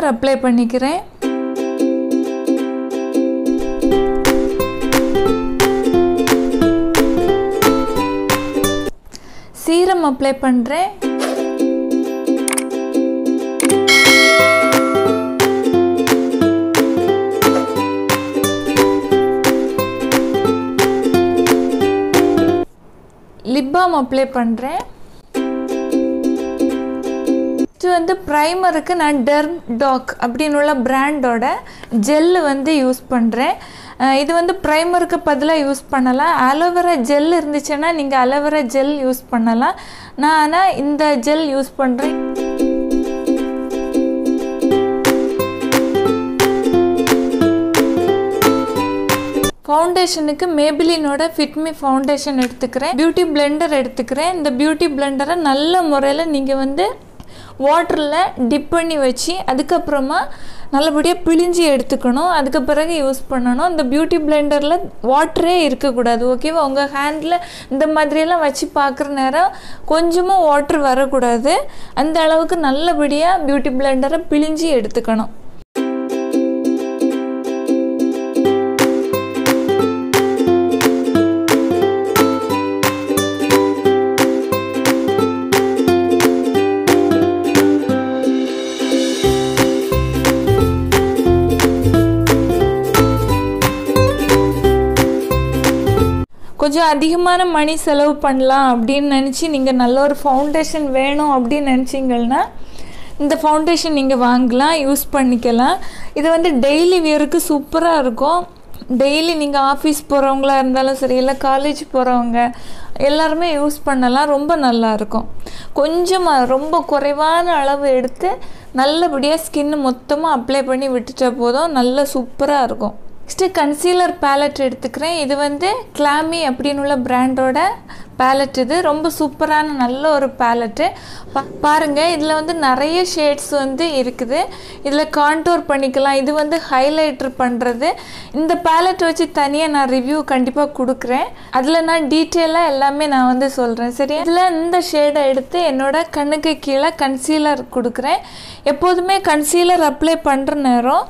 Toner apply பண்ணிக்கிறேன். Serum apply பண்ணுறேன் lip balm apply பண்ணுறேன் இது வந்து ப்ரைமருக்கு நான் டெர்ம் டாக் அப்படின்னு உள்ள பிராண்டோட ஜெல்லு வந்து யூஸ் பண்ணுறேன் இது வந்து ப்ரைமருக்கு பதிலாக யூஸ் பண்ணலாம். அலோவேரா ஜெல் இருந்துச்சுன்னா நீங்கள் அலோவேரா ஜெல் யூஸ் பண்ணலாம். நான் ஆனால் இந்த ஜெல் யூஸ் பண்ணுறேன் ஃபவுண்டேஷனுக்கு மேபிலினோட ஃபிட்மி ஃபவுண்டேஷன் எடுத்துக்கிறேன். பியூட்டி பிளெண்டர் எடுத்துக்கிறேன். இந்த பியூட்டி பிளெண்டரை நல்ல முறையில் நீங்கள் வந்து வாட்டரில் டிப் பண்ணி வச்சு அதுக்கப்புறமா நல்லபடியாக பிழிஞ்சி எடுத்துக்கணும். அதுக்கு பிறகு யூஸ் பண்ணணும். இந்த பியூட்டி பிளெண்டரில் வாட்டரே இருக்கக்கூடாது ஓகேவா உங்கள் ஹேண்டில் இந்த மாதிரியெல்லாம் வச்சு பார்க்குற நேரம் கொஞ்சமும் வாட்ரு வரக்கூடாது. அந்த அளவுக்கு நல்லபடியாக பியூட்டி பிளெண்டரை பிழிஞ்சி எடுத்துக்கணும். கொஞ்சம் அதிகமான மணி செலவு பண்ணலாம் அப்படின்னு நினச்சி நீங்கள் நல்ல ஒரு ஃபவுண்டேஷன் வேணும் அப்படின்னு நினச்சிங்கன்னா இந்த ஃபவுண்டேஷன் நீங்கள் வாங்கலாம் யூஸ் பண்ணிக்கலாம். இது வந்து டெய்லி வியருக்கு சூப்பராக இருக்கும். டெய்லி நீங்கள் ஆஃபீஸ் போகிறவங்களா இருந்தாலும் சரி இல்லை காலேஜ் போகிறவங்க எல்லாருமே யூஸ் பண்ணலாம். ரொம்ப நல்லாயிருக்கும் கொஞ்சமாக ரொம்ப குறைவான அளவு எடுத்து நல்லபடியாக ஸ்கின்னு மொத்தமாக அப்ளை பண்ணி விட்டுட்டா போதும். நல்லா சூப்பராக இருக்கும். நெக்ஸ்ட்டு கன்சீலர் பேலட் எடுத்துக்கிறேன். இது வந்து கிளாமி அப்படின்னு உள்ள பிராண்டோட பேலட் இது. ரொம்ப சூப்பரான நல்ல ஒரு பேலட்டு பா பாருங்கள் இதில் வந்து நிறைய ஷேட்ஸ் வந்து இருக்குது. இதில் கான்டோர் பண்ணிக்கலாம். இது வந்து ஹைலைட்டர் பண்ணுறது இந்த பேலட் வச்சு தனியாக நான் ரிவ்யூ கண்டிப்பாக கொடுக்குறேன். அதில் நான் டீட்டெயிலாக எல்லாமே நான் வந்து சொல்கிறேன் சரி இதில் இந்த ஷேடை எடுத்து என்னோட கண்ணுக்கு கீழே கன்சீலர் கொடுக்குறேன். எப்போதுமே கன்சீலர் அப்ளை பண்ணுற நேரம்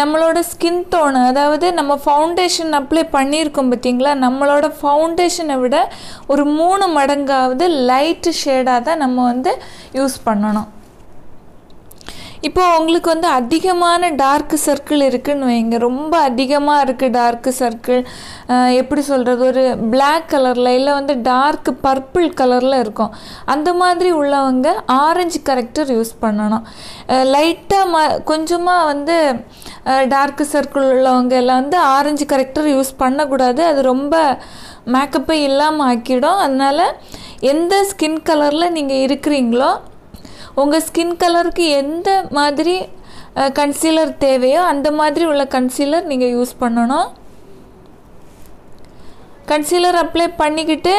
நம்மளோட ஸ்கின் டோனு அதாவது நம்ம ஃபவுண்டேஷன் அப்ளை பண்ணியிருக்கோம் பார்த்தீங்களா? நம்மளோட ஃபவுண்டேஷனை விட ஒரு மூணு மடங்காவது லைட்டு ஷேடாக தான் நம்ம வந்து யூஸ் பண்ணணும். இப்போ உங்களுக்கு வந்து அதிகமான டார்க் சர்க்கிள் இருக்குதுன்னு வைங்க. ரொம்ப அதிகமாக இருக்குது டார்க் சர்க்கிள் எப்படி சொல்கிறது ஒரு பிளாக் கலரில் இல்லை வந்து டார்க் பர்பிள் கலரில் இருக்கும். அந்த மாதிரி உள்ளவங்க ஆரஞ்சு கரெக்டர் யூஸ் பண்ணணும். லைட்டாக ம கொஞ்சமாக வந்து டார்க் சர்க்கிள் உள்ளவங்க எல்லாம் வந்து ஆரஞ்சு கரெக்டர் யூஸ் பண்ணக்கூடாது. அது ரொம்ப மேக்கப்பே இல்லாமல் ஆக்கிடும். அதனால் எந்த ஸ்கின் கலரில் நீங்கள் இருக்கிறீங்களோ உங்கள் ஸ்கின் கலருக்கு எந்த மாதிரி கன்சீலர் தேவையோ அந்த மாதிரி உள்ள கன்சீலர் நீங்கள் யூஸ் பண்ணணும். கன்சீலர் அப்ளை பண்ணிக்கிட்டு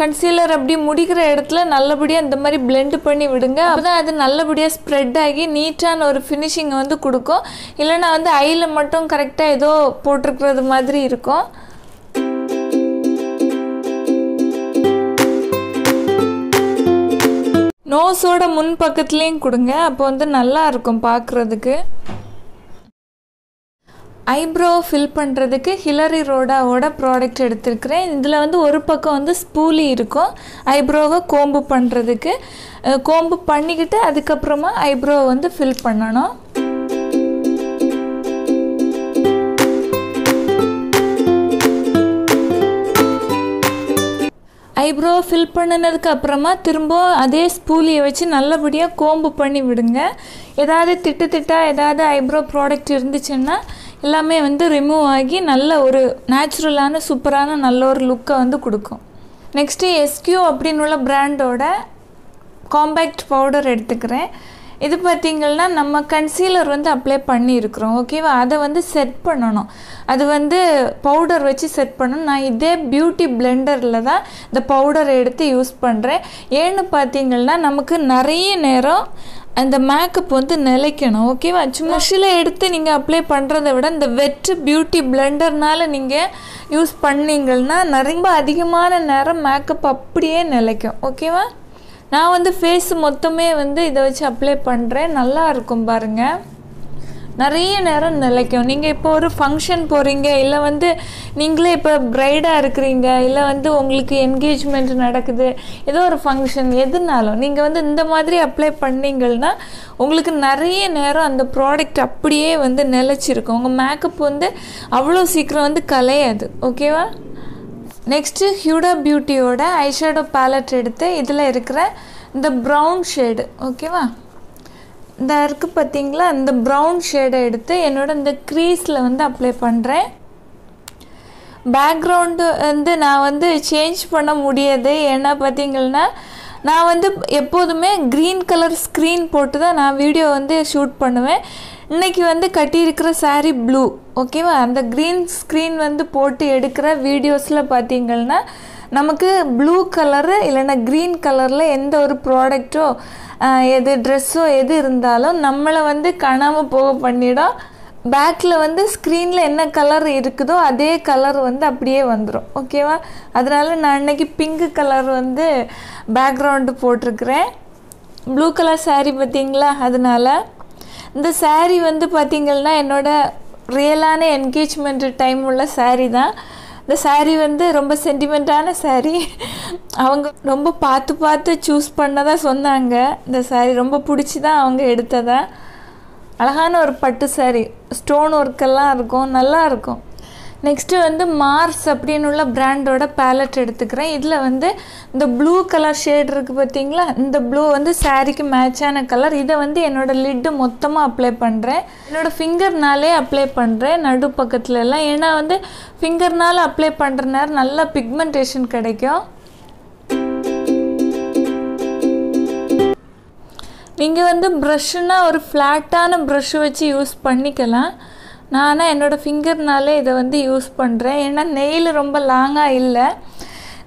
கன்சீலர் அப்படி முடிக்கிற இடத்துல நல்லபடியாக இந்த மாதிரி பிளெண்ட் பண்ணி விடுங்க. அப்போ தான் அது நல்லபடியாக ஸ்ப்ரெட் ஆகி நீட்டான ஒரு ஃபினிஷிங் வந்து கொடுக்கும். இல்லைனா வந்து ஐயில் மட்டும் கரெக்டாக ஏதோ போட்டிருக்கிறது மாதிரி இருக்கும். நோஸோட முன் பக்கத்துலேயும் கொடுங்க. அப்போ வந்து நல்லா இருக்கும் பார்க்குறதுக்கு ஐப்ரோ ஃபில் பண்ணுறதுக்கு ஹிலரி ரோடாவோட ப்ராடக்ட் எடுத்திருக்கிறேன். இதில் வந்து ஒரு பக்கம் வந்து ஸ்பூலி இருக்கும். ஐப்ரோவை கோம்பு பண்ணுறதுக்கு கோம்பு பண்ணிக்கிட்டு அதுக்கப்புறமா ஐப்ரோவை வந்து ஃபில் பண்ணணும். ஐப்ரோ ஃபில் பண்ணினதுக்கு அப்புறமா திரும்ப அதே ஸ்பூலியை வச்சு நல்லபடியாக கோம்பு பண்ணி விடுங்க. ஏதாவது திட்டு திட்டாக ஏதாவது ஐப்ரோ ப்ராடக்ட் இருந்துச்சுன்னா எல்லாமே வந்து ரிமூவ் ஆகி நல்ல ஒரு நேச்சுரலான சூப்பரான நல்ல ஒரு லுக்கை வந்து கொடுக்கும். நெக்ஸ்ட்டு எஸ்கியூ அப்படின்னு உள்ள பிராண்டோட காம்பேக்ட் பவுடர் எடுத்துக்கிறேன். இது பார்த்திங்கன்னா நம்ம கன்சீலர் வந்து அப்ளை பண்ணியிருக்கிறோம் ஓகேவா அதை வந்து செட் பண்ணணும். அது வந்து பவுடர் வச்சு செட் பண்ணணும். நான் இதே பியூட்டி பிளெண்டரில் தான் இந்த பவுடரை எடுத்து யூஸ் பண்ணுறேன் ஏன்னு பார்த்தீங்கன்னா நமக்கு நிறைய நேரம் அந்த மேக்கப் வந்து நிலைக்கணும் ஓகேவா சும்மா சில எடுத்து நீங்கள் அப்ளை பண்ணுறத விட இந்த வெற்று பியூட்டி பிளெண்டர்னால் நீங்கள் யூஸ் பண்ணீங்கன்னா நிறைய அதிகமான நேரம் மேக்கப் அப்படியே நிலைக்கும் ஓகேவா நான் வந்து ஃபேஸ் மொத்தமே வந்து இதை வச்சு அப்ளை பண்ணுறேன் நல்லா இருக்கும் பாருங்கள் நிறைய நேரம் நிலைக்கும். நீங்கள் இப்போ ஒரு ஃபங்க்ஷன் போகிறீங்க இல்லை வந்து நீங்களே இப்போ ப்ரைடாக இருக்கிறீங்க இல்லை வந்து உங்களுக்கு என்கேஜ்மெண்ட் நடக்குது ஏதோ ஒரு ஃபங்க்ஷன் எதுனாலும் நீங்கள் வந்து இந்த மாதிரி அப்ளை பண்ணீங்கன்னா உங்களுக்கு நிறைய நேரம் அந்த ப்ராடக்ட் அப்படியே வந்து நிலச்சிருக்கும். உங்கள் மேக்கப் வந்து அவ்வளோ சீக்கிரம் வந்து கலையாது. ஓகேவா நெக்ஸ்ட்டு ஹியூடா பியூட்டியோட ஐஷேடோ பேலட் எடுத்து இதில் இருக்கிற இந்த ப்ரௌன் ஷேடு ஓகேவா இந்த இருக்குது பார்த்தீங்களா இந்த ப்ரௌன் ஷேடை எடுத்து என்னோட இந்த க்ரீஸில் வந்து அப்ளை பண்ணுறேன் பேக்ரவுண்டு வந்து நான் வந்து சேஞ்ச் பண்ண முடியாது. ஏன்னா பார்த்தீங்கன்னா நான் வந்து எப்போதுமே க்ரீன் கலர் ஸ்க்ரீன் போட்டு தான் நான் வீடியோ வந்து ஷூட் பண்ணுவேன். இன்றைக்கி வந்து கட்டியிருக்கிற சாரீ ப்ளூ ஓகேவா அந்த க்ரீன் ஸ்க்ரீன் வந்து போட்டு எடுக்கிற வீடியோஸில் பார்த்தீங்கன்னா நமக்கு ப்ளூ கலரு இல்லைன்னா க்ரீன் கலரில் எந்த ஒரு ப்ராடக்ட்டோ எது ட்ரெஸ்ஸோ எது இருந்தாலும் நம்மளை வந்து காணாமல் போக பண்ணிடும். பேக்கில் வந்து ஸ்க்ரீனில் என்ன கலர் இருக்குதோ அதே கலர் வந்து அப்படியே வந்துடும் ஓகேவா அதனால் நான் இன்றைக்கி பிங்க் கலர் வந்து பேக்ரவுண்டு போட்டிருக்கிறேன். ப்ளூ கலர் சாரீ பார்த்தீங்களா? அதனால இந்த சாரீ வந்து பார்த்திங்கன்னா என்னோடய ரியலான என்கேஜ்மெண்ட் டைம் உள்ள சாரீ தான். இந்த சாரீ வந்து ரொம்ப சென்டிமெண்ட்டான சாரீ அவங்க ரொம்ப பார்த்து பார்த்து சூஸ் பண்ணதாக சொன்னாங்க. இந்த சாரீ ரொம்ப பிடிச்சி தான் அவங்க எடுத்ததா. அழகான ஒரு பட்டு சாரீ ஸ்டோன் ஒர்க்கெல்லாம் இருக்கும். நல்லா இருக்கும். நெக்ஸ்ட்டு வந்து மார்ஸ் அப்படின்னு உள்ள பிராண்டோட பேலட் எடுத்துக்கிறேன். இதில் வந்து இந்த ப்ளூ கலர் ஷேட் இருக்குது பார்த்தீங்களா இந்த ப்ளூ வந்து சாரீக்கு மேட்சான கலர் இதை வந்து என்னோடய லிட்டு மொத்தமாக அப்ளை பண்ணுறேன் என்னோடய ஃபிங்கர்னாலே அப்ளை பண்ணுறேன் நடு பக்கத்துல எல்லாம். ஏன்னா வந்து ஃபிங்கர்னால் அப்ளை பண்ணுற நேரம் நல்லா பிக்மெண்டேஷன் கிடைக்கும். நீங்கள் வந்து ப்ரஷ்ஷுன்னா ஒரு ஃப்ளாட்டான ப்ரஷ்ஷு வச்சு யூஸ் பண்ணிக்கலாம். நானும் என்னோடய ஃபிங்கர்னாலே இதை வந்து யூஸ் பண்ணுறேன் ஏன்னா நெயில் ரொம்ப லாங்காக இல்லை.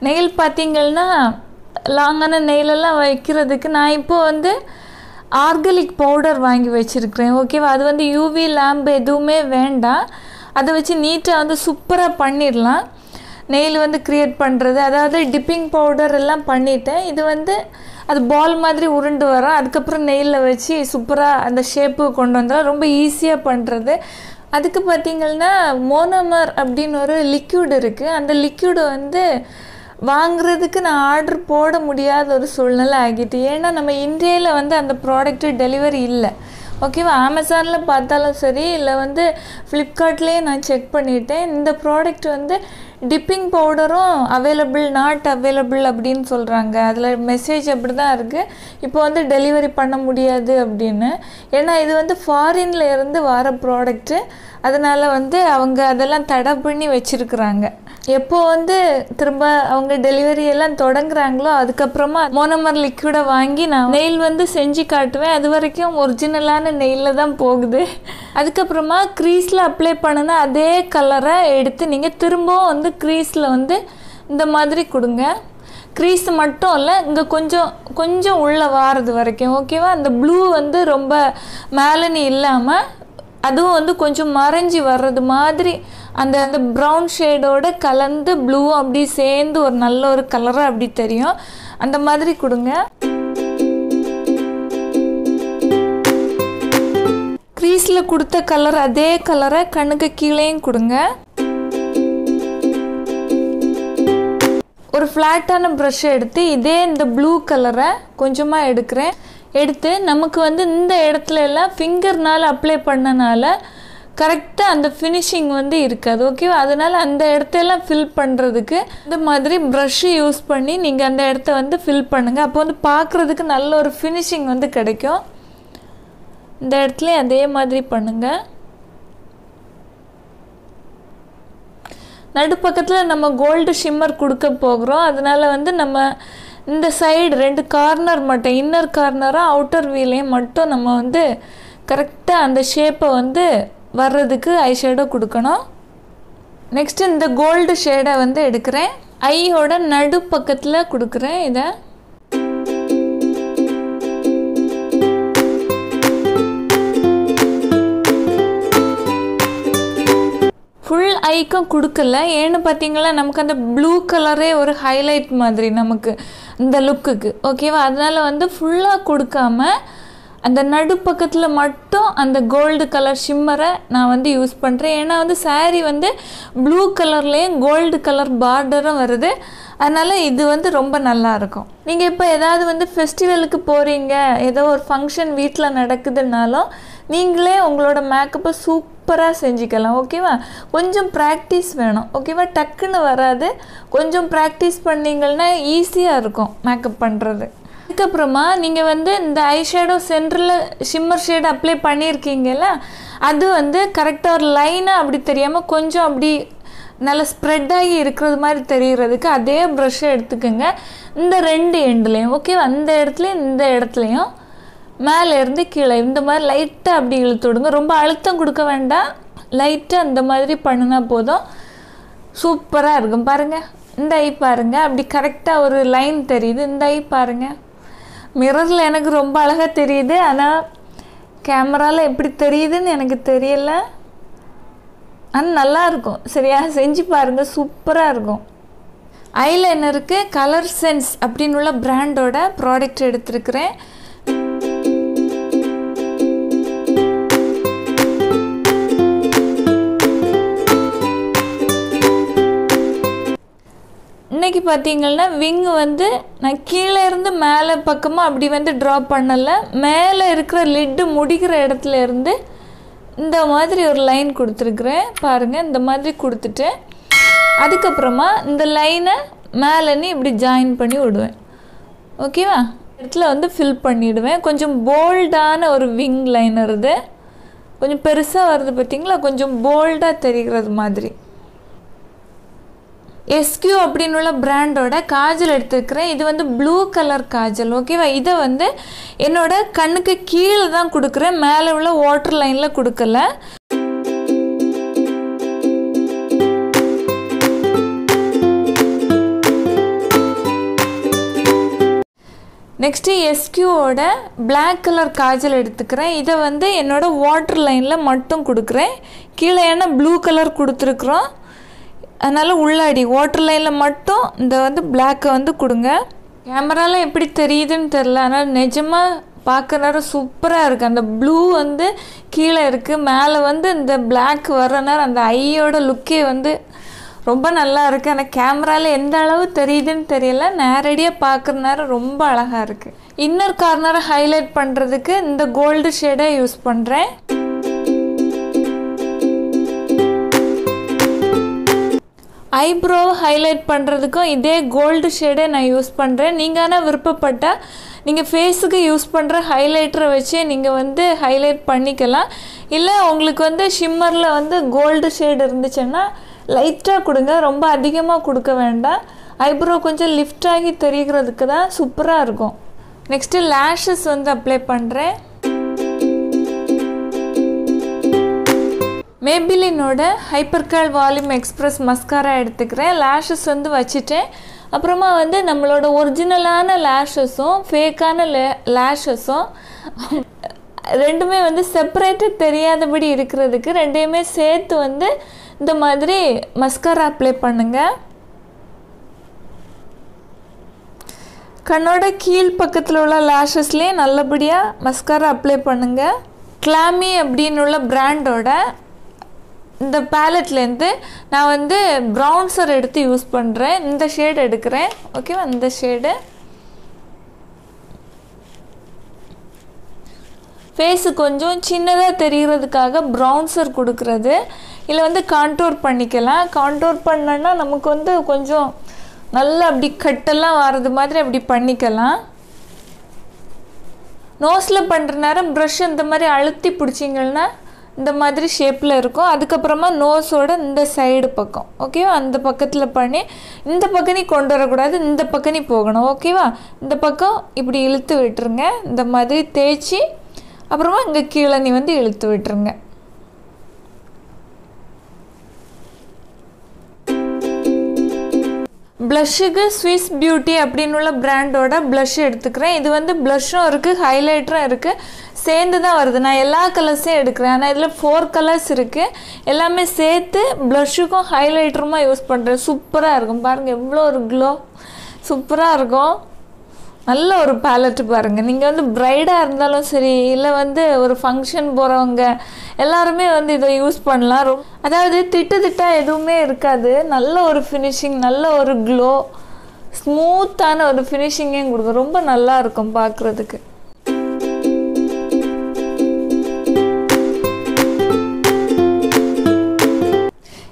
நெயில் பார்த்திங்கன்னா லாங்கான நெயிலெல்லாம் வைக்கிறதுக்கு நான் இப்போது வந்து ஆர்கானிக் பவுடர் வாங்கி வச்சுருக்கிறேன். ஓகேவா அது வந்து யூவி லேம்பு எதுவுமே வேண்டாம். அதை வச்சு நீட்டாக வந்து சூப்பராக பண்ணிடலாம். நெயில் வந்து க்ரியேட் பண்ணுறது அதாவது டிப்பிங் பவுடர் எல்லாம் பண்ணிட்டேன். இது வந்து அது பால் மாதிரி உருண்டு வரும். அதுக்கப்புறம் நெயிலில் வச்சு சூப்பராக அந்த ஷேப்பு கொண்டு வந்துடும் ரொம்ப ஈஸியாக பண்ணுறது அதுக்கு பார்த்திங்கன்னா மோனோமர் அப்படின்னு ஒரு லிக்யூட் இருக்குது அந்த லிக்யூடு வந்து வாங்குறதுக்கு நான் ஆர்டர் போட முடியாத ஒரு சூழ்நிலை ஆகிட்டு. ஏன்னா நம்ம இந்தியாவில் வந்து அந்த ப்ராடக்ட்டு டெலிவரி இல்லை. ஓகேவா அமேசானில் பார்த்தாலும் சரி இல்லை வந்து ஃப்ளிப்கார்ட்லேயே நான் செக் பண்ணிட்டேன். இந்த ப்ராடக்ட் வந்து டிப்பிங் பவுடரும் அவைலபிள் நாட் அவைலபிள் அப்படின்னு சொல்கிறாங்க அதில் மெசேஜ் அப்படி தான் இருக்குது இப்போ வந்து டெலிவரி பண்ண முடியாது அப்படின்னு. ஏன்னா இது வந்து ஃபாரின்ல இருந்து வர ப்ராடக்ட்டு அதனால் வந்து அவங்க அதெல்லாம் தடை பண்ணி வச்சுருக்குறாங்க. எப்போ வந்து திரும்ப அவங்க டெலிவரி எல்லாம் தொடங்குறாங்களோ அதுக்கப்புறமா மோனமர் லிக்விடை வாங்கி நான் நெயில் வந்து செஞ்சு காட்டுவேன். அது வரைக்கும் ஒரிஜினலான நெயிலில் தான் போகுது. அதுக்கப்புறமா க்ரீஸில் அப்ளை பண்ணினா அதே கலரை எடுத்து நீங்கள் திரும்பவும் வந்து க்ரீஸில் வந்து இந்த மாதிரி கொடுங்க. க்ரீஸ் மட்டும் இல்லை இங்கே கொஞ்சம் கொஞ்சம் உள்ளே வாரது வரைக்கும் ஓகேவா அந்த ப்ளூ வந்து ரொம்ப மேலனி இல்லாமல் அதுவும் வந்து கொஞ்சம் மறைஞ்சி வர்றது மாதிரி அந்த அந்த ப்ரௌன் ஷேடோட கலந்து ப்ளூ அப்படி சேர்ந்து ஒரு நல்ல ஒரு கலராக அப்படி தெரியும். அந்த மாதிரி கொடுங்க. க்ரீஸில் கொடுத்த கலர் அதே கலரை கண்ணுக்கு கீழேயும் கொடுங்க. ஒரு ஃப்ளாட்டான ப்ரஷ்ஷை எடுத்து இதே இந்த ப்ளூ கலரை கொஞ்சமாக எடுக்கிறேன். எடுத்து நமக்கு வந்து இந்த இடத்துல எல்லாம் ஃபிங்கர்னால் அப்ளை பண்ணனால கரெக்டாக அந்த ஃபினிஷிங் வந்து இருக்காது ஓகேவா அதனால் அந்த இடத்தையெல்லாம் ஃபில் பண்ணுறதுக்கு இந்த மாதிரி ப்ரஷ்ஷு யூஸ் பண்ணி நீங்கள் அந்த இடத்த வந்து ஃபில் பண்ணுங்கள் அப்போ வந்து பார்க்குறதுக்கு நல்ல ஒரு ஃபினிஷிங் வந்து கிடைக்கும். இந்த இடத்துலையும் அதே மாதிரி பண்ணுங்கள் நடுப்பக்கத்தில் நம்ம கோல்டு ஷிம்மர் கொடுக்க போகிறோம். அதனால் வந்து நம்ம இந்த சைடு ரெண்டு கார்னர் மட்டும் இன்னர் கார்னராக அவுட்டர் வீலையும் மட்டும் நம்ம வந்து கரெக்டாக அந்த ஷேப்பை வந்து வர்றதுக்கு ஐ ஷேடோ கொடுக்கணும். நெக்ஸ்ட்டு இந்த கோல்டு ஷேடை வந்து எடுக்கிறேன். ஐயோட நடு பக்கத்தில் கொடுக்குறேன் இதை. ஃபுல் ஐக்கும் கொடுக்கல. ஏன்னு பார்த்தீங்களா நமக்கு அந்த ப்ளூ கலரே ஒரு ஹைலைட் மாதிரி நமக்கு. இந்த லுக்குக்கு ஓகேவா அதனால் வந்து ஃபுல்லாக கொடுக்காம அந்த நடுப்பக்கத்தில் மட்டும் அந்த கோல்டு கலர் ஷிம்மரை நான் வந்து யூஸ் பண்ணுறேன் ஏன்னா வந்து saree வந்து ப்ளூ கலர்லேயும் கோல்டு கலர் பார்டரும் வருது. அதனால் இது வந்து ரொம்ப நல்லா இருக்கும். நீங்கள் இப்போ ஏதாவது வந்து ஃபெஸ்டிவலுக்கு போகிறீங்க ஏதோ ஒரு ஃபங்க்ஷன் வீட்டில் நடக்குதுனாலும் நீங்களே உங்களோட மேக்கப்பை சூப்பராக செஞ்சுக்கலாம் ஓகேவா கொஞ்சம் ப்ராக்டிஸ் வேணும் ஓகேவா டக்குன்னு வராது. கொஞ்சம் ப்ராக்டிஸ் பண்ணீங்கன்னா ஈஸியாக இருக்கும் மேக்கப் பண்ணுறது அதுக்கப்புறமா நீங்கள் வந்து இந்த ஐ ஷேடோ சென்டரில் ஷிம்மர் ஷேடு அப்ளை பண்ணியிருக்கீங்கல்ல அது வந்து கரெக்டாக ஒரு லைனாக அப்படி தெரியாமல் கொஞ்சம் அப்படி நல்லா ஸ்ப்ரெட் ஆகி இருக்கிறது மாதிரி தெரிகிறதுக்கு அதே ப்ரஷ்ஷை எடுத்துக்கோங்க. இந்த ரெண்டு எண்ட்லேயும் ஓகேவா அந்த இடத்துலையும் இந்த இடத்துலையும் மேலே இருந்து கீழே இந்த மாதிரி லைட்டாக அப்படி இழுத்து விடுங்க. ரொம்ப அழுத்தம் கொடுக்க வேண்டாம். லைட்டாக அந்த மாதிரி பண்ணினா போதும். சூப்பராக இருக்கும். பாருங்கள் இந்த ஐ பாருங்கள் அப்படி கரெக்டாக ஒரு லைன் தெரியுது. இந்த ஐ பாருங்கள் மிரரில் எனக்கு ரொம்ப அழகாக தெரியுது. ஆனால் கேமராவில் எப்படி தெரியுதுன்னு எனக்கு தெரியல. ஆனால் நல்லா இருக்கும். சரியா? செஞ்சு பாருங்கள் சூப்பராக இருக்கும். ஐலைனருக்கு கலர் சென்ஸ் அப்படின்னு உள்ள பிராண்டோட ப்ராடக்ட் எடுத்திருக்கிறேன். இன்னைக்கு பார்த்தீங்கன்னா விங் வந்து நான் கீழே இருந்து மேலே பக்கமாக அப்படி வந்து ட்ரா பண்ணலை. மேலே இருக்கிற லிட்டு முடிக்கிற இடத்துல இருந்து இந்த மாதிரி ஒரு லைன் கொடுத்துருக்குறேன். பாருங்கள் இந்த மாதிரி கொடுத்துட்டு அதுக்கப்புறமா இந்த லைனை மேலேன்னு இப்படி ஜாயின் பண்ணி விடுவேன். ஓகேவா இடத்துல வந்து ஃபில் பண்ணிவிடுவேன் கொஞ்சம் போல்டான ஒரு விங் லைன் வருது கொஞ்சம் பெருசாக வருது பார்த்தீங்களா கொஞ்சம் போல்டாக தெரிகிறது மாதிரி. எஸ்கியூ அப்படின்னு உள்ள பிராண்டோட காஜல் எடுத்துருக்கிறேன். இது வந்து ப்ளூ கலர் காஜல் ஓகேவா இதை வந்து என்னோட கண்ணுக்கு கீழே தான் கொடுக்குறேன். மேலே உள்ள வாட்டர் லைனில் கொடுக்கல. நெக்ஸ்ட்டு எஸ்கியூவோட பிளாக் கலர் காஜல் எடுத்துக்கிறேன். இதை வந்து என்னோட வாட்டர் லைனில் மட்டும் கொடுக்குறேன். கீழே ஏன்னா ப்ளூ கலர் கொடுத்துருக்குறோம். அதனால் உள்ளாடி வாட்டர் லைனில் மட்டும் இந்த வந்து பிளாக்கை வந்து கொடுங்க. கேமராலாம் எப்படி தெரியுதுன்னு தெரில ஆனால் நிஜமாக பார்க்குற நேரம் சூப்பராக இருக்குது அந்த ப்ளூ வந்து கீழே இருக்குது மேலே வந்து இந்த பிளாக் வர்ற நேரம் அந்த ஐயோட லுக்கே வந்து ரொம்ப நல்லா இருக்குது ஆனால் கேமராவில் எந்த அளவு தெரியுதுன்னு தெரியல. நேரடியாக பார்க்குற நேரம் ரொம்ப அழகாக இருக்குது இன்னர் கார்னரை ஹைலைட் பண்ணுறதுக்கு இந்த கோல்டு ஷேடை யூஸ் பண்ணுறேன் ஐப்ரோ ஹைலைட் பண்ணுறதுக்கும் இதே கோல்டு ஷேடே நான் யூஸ் பண்ணுறேன் நீங்கள் ஆனால் விருப்பப்பட்டால் நீங்கள் ஃபேஸுக்கு யூஸ் பண்ணுற ஹைலைட்டரை வச்சே நீங்கள் வந்து ஹைலைட் பண்ணிக்கலாம். இல்லை உங்களுக்கு வந்து ஷிம்மரில் வந்து கோல்டு ஷேடு இருந்துச்சுன்னா லைட்டாக கொடுங்க. ரொம்ப அதிகமாக கொடுக்க வேண்டாம். ஐப்ரோ கொஞ்சம் லிஃப்ட் ஆகி தெரிகிறதுக்கு தான் சூப்பராக இருக்கும். நெக்ஸ்ட்டு லேஷஸ் வந்து அப்ளை பண்ணுறேன் மேபிலினோட ஹைப்பர்கால் வால்யூம் எக்ஸ்ப்ரெஸ் மஸ்காரா எடுத்துக்கிறேன். லேஷஸ் வந்து வச்சுட்டேன். அப்புறமா வந்து நம்மளோட ஒரிஜினலான லேஷஸும் ஃபேக்கான லே லேஷஸும் ரெண்டுமே வந்து செப்பரேட்டாக தெரியாதபடி இருக்கிறதுக்கு ரெண்டையுமே சேர்த்து வந்து இந்த மாதிரி மஸ்காரா அப்ளை பண்ணுங்கள் கண்ணோட கீழ் பக்கத்தில் உள்ள லேஷஸ்லேயே நல்லபடியாக மஸ்காரா அப்ளை பண்ணுங்கள் கிளாமி அப்படின்னு உள்ள பிராண்டோட இந்த பேலட்லேருந்து நான் வந்து ப்ரௌன்சர் எடுத்து யூஸ் பண்ணுறேன் இந்த ஷேடு எடுக்கிறேன். ஓகேவா இந்த ஷேடு ஃபேஸு கொஞ்சம் சின்னதாக தெரிகிறதுக்காக ப்ரௌன்சர் கொடுக்குறது. இல்லை வந்து கான்டோர் பண்ணிக்கலாம். கான்டோர் பண்ணனா நமக்கு வந்து கொஞ்சம் நல்லா அப்படி கட்டெல்லாம் வர்றது மாதிரி அப்படி பண்ணிக்கலாம். நோஸில் பண்ணுற நேரம் ப்ரஷ் இந்த மாதிரி அழுத்தி பிடிச்சிங்கன்னா இந்த மாதிரி ஷேப்பில் இருக்கும். அதுக்கப்புறமா நோஸோட இந்த சைடு பக்கம். ஓகேவா அந்த பக்கத்தில் பண்ணி இந்த பக்கம் நீ கொண்டு வரக்கூடாது இந்த பக்கம் நீ போகணும். ஓகேவா இந்த பக்கம் இப்படி இழுத்து விட்டுருங்க. இந்த மாதிரி தேய்ச்சி அப்புறமா இங்கே கீழே நீ வந்து இழுத்து விட்டுருங்க. ப்ளஷ்ஷுக்கு ஸ்விஸ் பியூட்டி அப்படின்னு உள்ள பிராண்டோட ப்ளஷ் எடுத்துக்கிறேன். இது வந்து ப்ளஷ்ஷும் இருக்குது ஹைலைட்டரும் இருக்குது சேர்ந்து தான் வருது. நான் எல்லா கலர்ஸையும் எடுக்கிறேன். ஆனால் இதில் ஃபோர் கலர்ஸ் இருக்குது எல்லாமே சேர்த்து ப்ளஷுக்கும் ஹைலைட்டருமா யூஸ் பண்ணுறேன் சூப்பராக இருக்கும். பாருங்கள் எவ்வளோ ஒரு க்ளோ சூப்பராக இருக்கும். நல்ல ஒரு பேலட்டு பாருங்கள் நீங்கள் வந்து ப்ரைடாக இருந்தாலும் சரி இல்லை வந்து ஒரு ஃபங்க்ஷன் போகிறவங்க எல்லாருமே வந்து இதை யூஸ் பண்ணலாம். ரொ- அதாவது திட்டு திட்டா எதுவுமே இருக்காது. நல்ல ஒரு ஃபினிஷிங் நல்ல ஒரு க்ளோ ஸ்மூத்தான ஒரு ஃபினிஷிங்கையும் கொடுக்கும். ரொம்ப நல்லா இருக்கும் பார்க்குறதுக்கு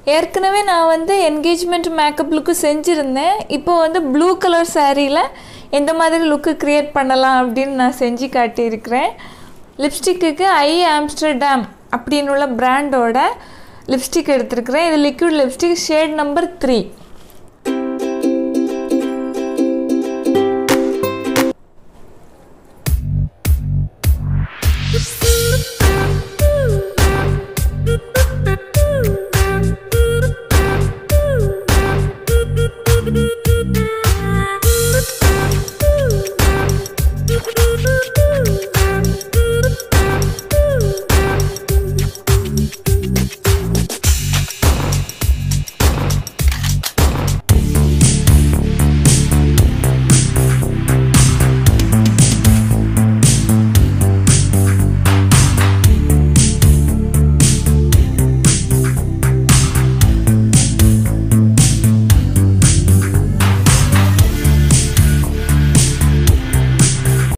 ஏற்கனவே நான் வந்து என்கேஜ்மெண்ட் மேக்கப் லுக்கு செஞ்சுருந்தேன். இப்போ வந்து ப்ளூ கலர் சாரியில் எந்த மாதிரி லுக்கு க்ரியேட் பண்ணலாம் அப்படின்னு நான் செஞ்சு காட்டியிருக்கிறேன். லிப்ஸ்டிக்குக்கு ஐ ஆம்ஸ்டர்டாம் அப்படின்னு உள்ள பிராண்டோட லிப்ஸ்டிக் எடுத்திருக்கிறேன். இது liquid lipstick shade number three